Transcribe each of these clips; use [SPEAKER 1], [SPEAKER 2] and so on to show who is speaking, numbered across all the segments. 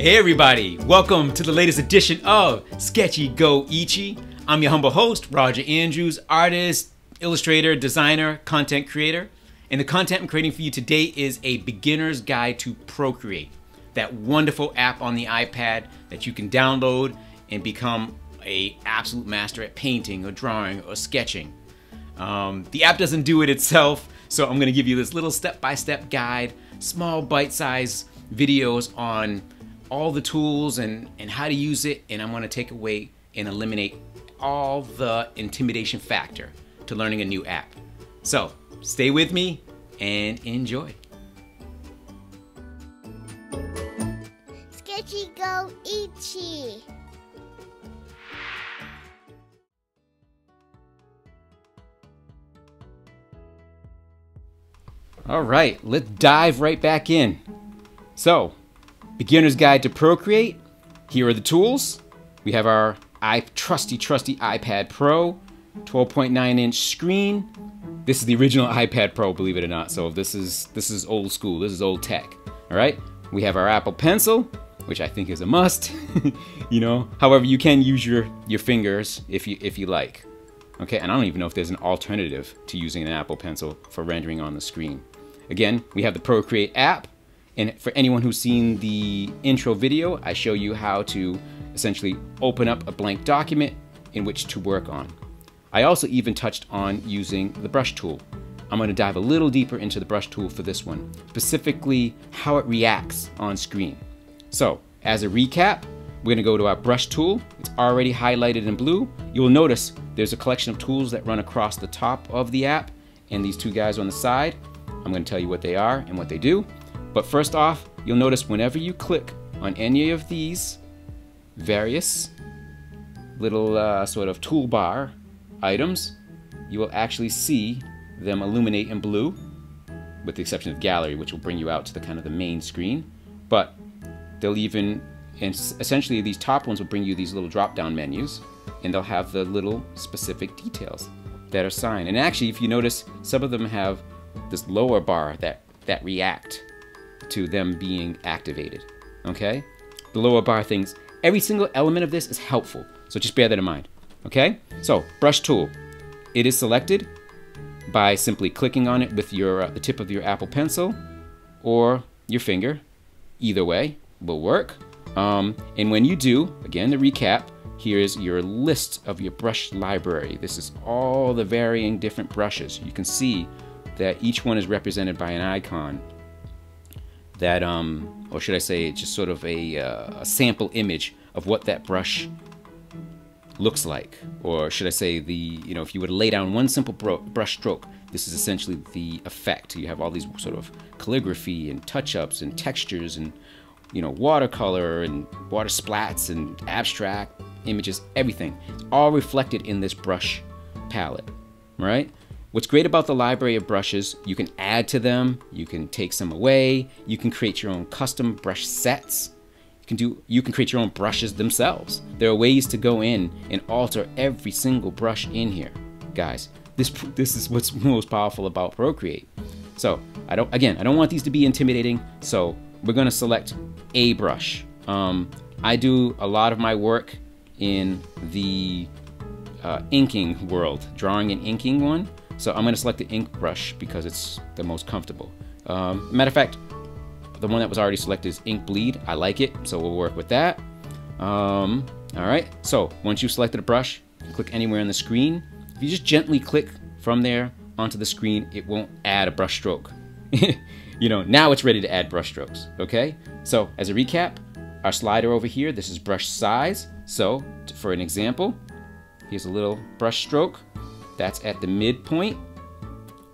[SPEAKER 1] Hey everybody, welcome to the latest edition of Sketchy Go Ichie. I'm your humble host, Roger Andrews, artist, illustrator, designer, content creator. And the content I'm creating for you today is a beginner's guide to Procreate, that wonderful app on the iPad that you can download and become a absolute master at painting or drawing or sketching. Um, the app doesn't do it itself, so I'm gonna give you this little step-by-step guide, small bite-sized videos on all the tools and, and how to use it, and I'm gonna take away and eliminate all the intimidation factor to learning a new app. So stay with me and enjoy.
[SPEAKER 2] Sketchy Go Ichie.
[SPEAKER 1] All right, let's dive right back in. So, beginner's guide to Procreate. Here are the tools. We have our i trusty, trusty iPad Pro, 12.9 inch screen. This is the original iPad Pro, believe it or not. So this is this is old school. This is old tech. All right. We have our Apple Pencil, which I think is a must. you know. However, you can use your your fingers if you if you like. Okay. And I don't even know if there's an alternative to using an Apple Pencil for rendering on the screen. Again, we have the Procreate app. And for anyone who's seen the intro video, I show you how to essentially open up a blank document in which to work on. I also even touched on using the brush tool. I'm going to dive a little deeper into the brush tool for this one, specifically how it reacts on screen. So, as a recap, we're going to go to our brush tool. It's already highlighted in blue. You will notice there's a collection of tools that run across the top of the app and these two guys on the side. I'm going to tell you what they are and what they do. But first off, you'll notice whenever you click on any of these various little uh, sort of toolbar items, you will actually see them illuminate in blue, with the exception of gallery, which will bring you out to the kind of the main screen. But they'll even, and essentially these top ones will bring you these little drop-down menus, and they'll have the little specific details that are signed. And actually, if you notice, some of them have this lower bar that, that react to them being activated, okay? The lower bar things, every single element of this is helpful, so just bear that in mind, okay? So, brush tool. It is selected by simply clicking on it with your uh, the tip of your Apple Pencil or your finger. Either way will work. Um, and when you do, again, the recap, here's your list of your brush library. This is all the varying different brushes. You can see that each one is represented by an icon that, um, or should I say, just sort of a, uh, a sample image of what that brush looks like. Or should I say, the, you know, if you were to lay down one simple brush stroke, this is essentially the effect. You have all these sort of calligraphy and touch-ups and textures and, you know, watercolor and water splats and abstract images, everything. It's all reflected in this brush palette, right? What's great about the library of brushes, you can add to them, you can take some away, you can create your own custom brush sets. You can do you can create your own brushes themselves. There are ways to go in and alter every single brush in here. Guys, this this is what's most powerful about Procreate. So, I don't again, I don't want these to be intimidating, so we're going to select a brush. Um, I do a lot of my work in the uh, inking world, drawing and inking one. So I'm going to select the ink brush because it's the most comfortable. Um, matter of fact, the one that was already selected is Ink Bleed. I like it, so we'll work with that. Um, all right, so once you've selected a brush, click anywhere on the screen. If you just gently click from there onto the screen, it won't add a brush stroke. you know, now it's ready to add brush strokes, okay? So as a recap, our slider over here, this is brush size. So for an example, here's a little brush stroke. That's at the midpoint.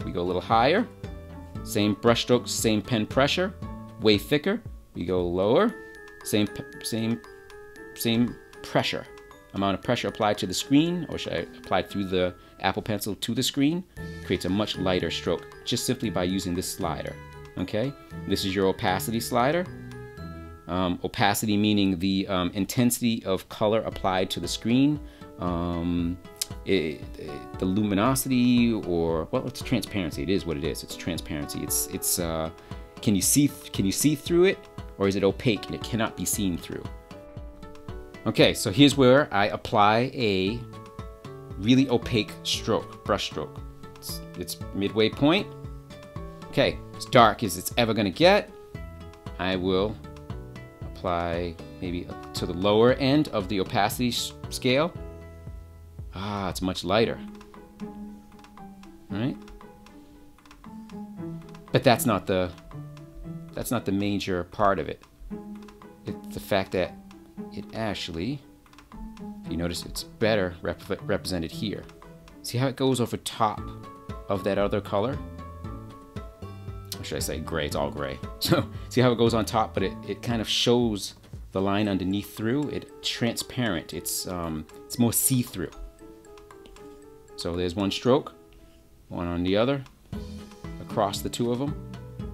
[SPEAKER 1] We go a little higher. Same brush strokes, same pen pressure. Way thicker. We go lower. Same, same, same pressure. Amount of pressure applied to the screen, or should I apply through the Apple Pencil to the screen, creates a much lighter stroke just simply by using this slider. Okay, this is your opacity slider. Um, opacity meaning the um, intensity of color applied to the screen. Um, it, it, the luminosity or well it's transparency it is what it is it's transparency it's it's uh, can you see can you see through it or is it opaque and it cannot be seen through? Okay, so here's where I apply a really opaque stroke, brush stroke. It's, it's midway point. Okay, as dark as it's ever gonna get, I will apply maybe to the lower end of the opacity scale. Ah, it's much lighter. Right? But that's not the that's not the major part of it. It's the fact that it actually, you notice, it's better rep represented here. See how it goes over top of that other color? Or should I say gray? It's all gray. So see how it goes on top, but it, it kind of shows the line underneath through. It's transparent. It's um, it's more see-through. So there's one stroke, one on the other, across the two of them.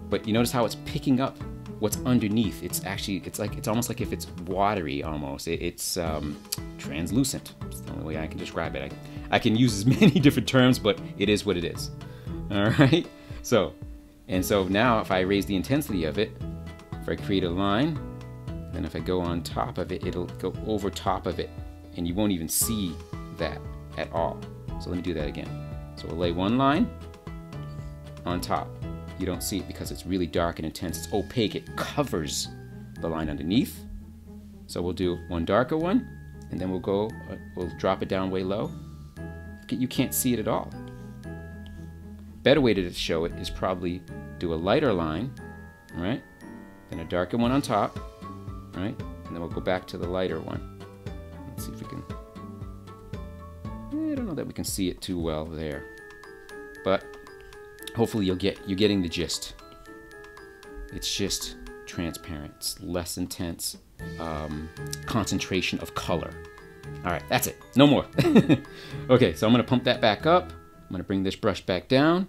[SPEAKER 1] But you notice how it's picking up what's underneath. It's actually, it's like, it's almost like if it's watery almost. It, it's um, translucent. It's the only way I can describe it. I, I can use as many different terms, but it is what it is. All right. So, and so now if I raise the intensity of it, if I create a line, then if I go on top of it, it'll go over top of it and you won't even see that at all. So let me do that again. So we'll lay one line on top you don't see it because it's really dark and intense. It's opaque. It covers the line underneath. So we'll do one darker one, and then we'll go, uh, we'll drop it down way low. You can't see it at all. Better way to show it is probably do a lighter line, right? Then a darker one on top, right? And then we'll go back to the lighter one. Let's see if we can. Know that we can see it too well there, but hopefully you'll get you're getting the gist. It's just transparent. It's less intense um, concentration of color. All right, that's it. No more. okay, so I'm gonna pump that back up. I'm gonna bring this brush back down,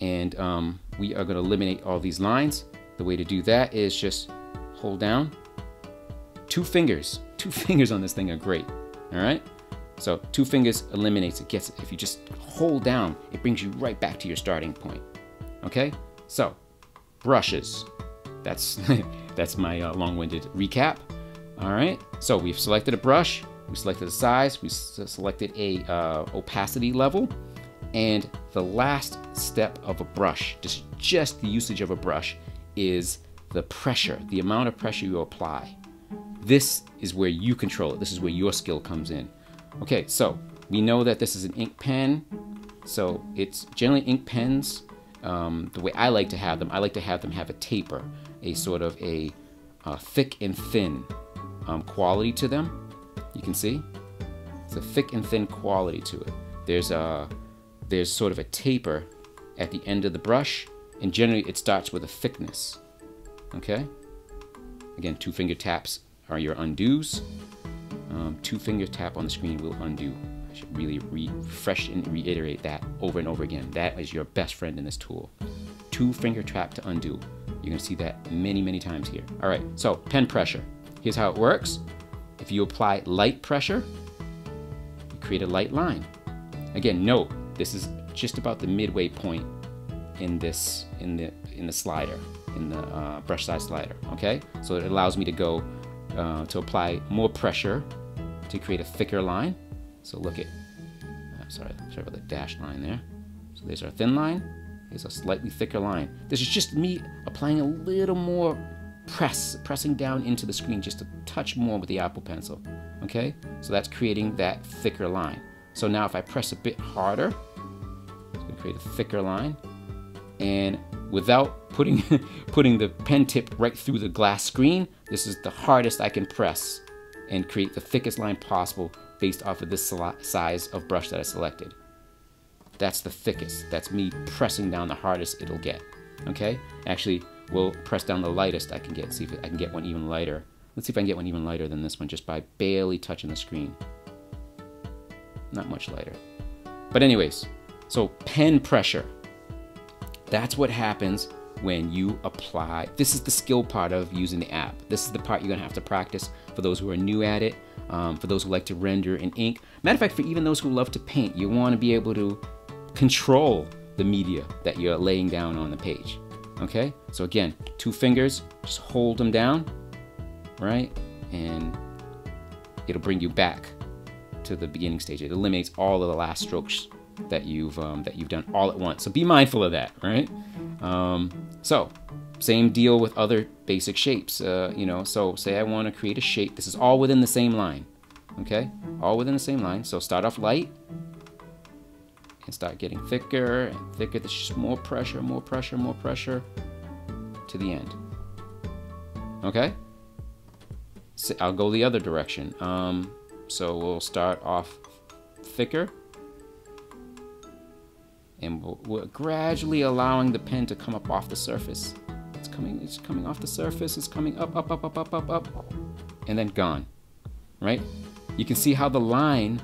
[SPEAKER 1] and um, we are gonna eliminate all these lines. The way to do that is just hold down. Two fingers. Two fingers on this thing are great. All right. So two fingers eliminates it, gets it. If you just hold down, it brings you right back to your starting point. Okay? So, brushes. That's, that's my uh, long-winded recap. All right, so we've selected a brush, we selected a size, we selected a uh, opacity level, and the last step of a brush, just, just the usage of a brush, is the pressure, the amount of pressure you apply. This is where you control it. This is where your skill comes in. Okay, so we know that this is an ink pen. So it's generally ink pens. Um, the way I like to have them, I like to have them have a taper, a sort of a, a thick and thin um, quality to them. You can see it's a thick and thin quality to it. There's a there's sort of a taper at the end of the brush, and generally it starts with a thickness. Okay. Again, two finger taps are your undos um, two finger tap on the screen will undo. I should really refresh and reiterate that over and over again. That is your best friend in this tool. Two finger tap to undo. You're gonna see that many, many times here. All right, so pen pressure. Here's how it works. If you apply light pressure, you create a light line. Again, note, this is just about the midway point in this, in the, in the slider, in the uh, brush size slider, okay? So it allows me to go, uh, to apply more pressure to create a thicker line. So look at, uh, sorry, sorry about the dashed line there. So there's our thin line, here's a slightly thicker line. This is just me applying a little more press, pressing down into the screen just a touch more with the Apple Pencil, okay? So that's creating that thicker line. So now if I press a bit harder, it's gonna create a thicker line, and without putting, putting the pen tip right through the glass screen, this is the hardest I can press and create the thickest line possible based off of this size of brush that I selected. That's the thickest. That's me pressing down the hardest it'll get. Okay? Actually, we'll press down the lightest I can get, see if I can get one even lighter. Let's see if I can get one even lighter than this one just by barely touching the screen. Not much lighter. But anyways, so pen pressure. That's what happens when you apply. This is the skill part of using the app. This is the part you're gonna have to practice for those who are new at it, um, for those who like to render in ink. Matter of fact, for even those who love to paint, you wanna be able to control the media that you're laying down on the page. Okay, so again, two fingers, just hold them down, right? And it'll bring you back to the beginning stage. It eliminates all of the last strokes that you've um, that you've done all at once. So be mindful of that, right? Um, so same deal with other basic shapes. Uh, you know, so say I want to create a shape. This is all within the same line. Okay, all within the same line. So start off light and start getting thicker and thicker. There's more pressure, more pressure, more pressure to the end. Okay. So I'll go the other direction. Um, so we'll start off thicker and we're gradually allowing the pen to come up off the surface. It's coming, it's coming off the surface, it's coming up, up, up, up, up, up, up, and then gone, right? You can see how the line,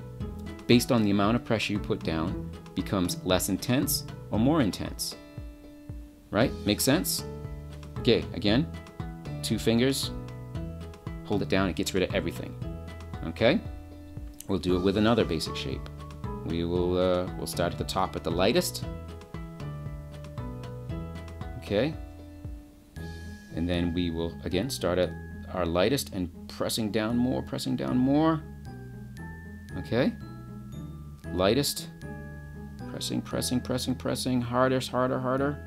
[SPEAKER 1] based on the amount of pressure you put down, becomes less intense or more intense, right? Make sense? Okay, again, two fingers, hold it down, it gets rid of everything, okay? We'll do it with another basic shape. We will uh, we'll start at the top at the lightest. Okay. And then we will again start at our lightest and pressing down more, pressing down more. Okay. Lightest. Pressing, pressing, pressing, pressing, harder, harder, harder.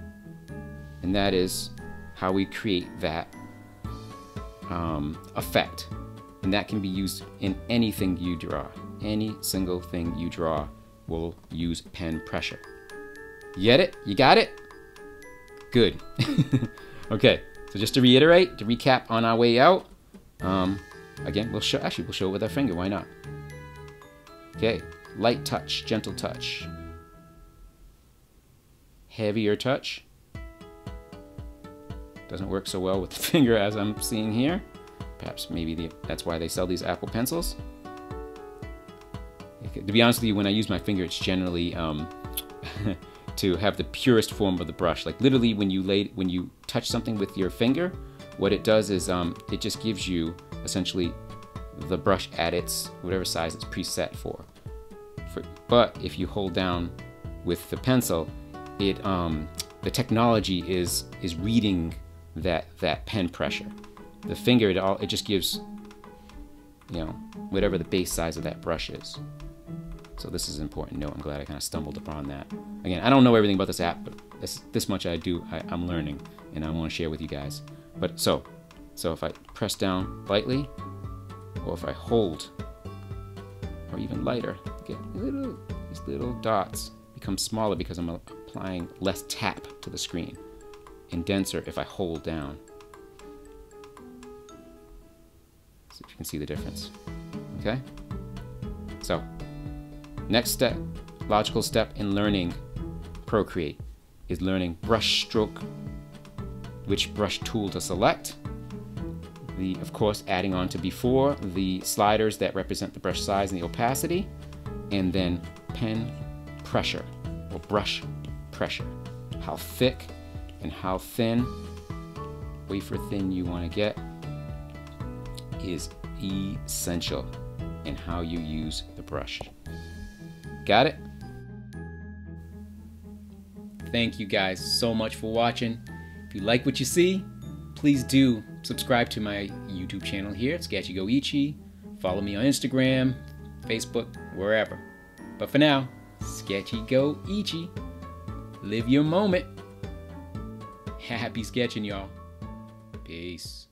[SPEAKER 1] And that is how we create that um, effect. And that can be used in anything you draw any single thing you draw will use pen pressure. You get it? You got it? Good. okay, so just to reiterate, to recap on our way out, um, again, we'll show, actually, we'll show it with our finger, why not? Okay, light touch, gentle touch. Heavier touch. Doesn't work so well with the finger as I'm seeing here. Perhaps maybe the, that's why they sell these Apple pencils to be honest with you, when I use my finger, it's generally um, to have the purest form of the brush. Like literally, when you lay, when you touch something with your finger, what it does is um, it just gives you essentially the brush at its whatever size it's preset for. for but if you hold down with the pencil, it um, the technology is is reading that that pen pressure. The finger, it all it just gives you know whatever the base size of that brush is. So this is an important note. I'm glad I kind of stumbled upon that. Again, I don't know everything about this app, but this, this much I do, I, I'm learning, and I want to share with you guys. But so, so if I press down lightly, or if I hold, or even lighter, get little, these little dots become smaller because I'm applying less tap to the screen, and denser if I hold down. See if you can see the difference. Okay? So, Next step, logical step in learning Procreate is learning brush stroke, which brush tool to select. The, of course, adding on to before the sliders that represent the brush size and the opacity, and then pen pressure or brush pressure. How thick and how thin, wafer thin you want to get is essential in how you use the brush. Got it? Thank you guys so much for watching. If you like what you see, please do subscribe to my YouTube channel here Sketchy Go Ichie. Follow me on Instagram, Facebook, wherever. But for now, Sketchy Go Ichie. Live your moment. Happy sketching, y'all. Peace.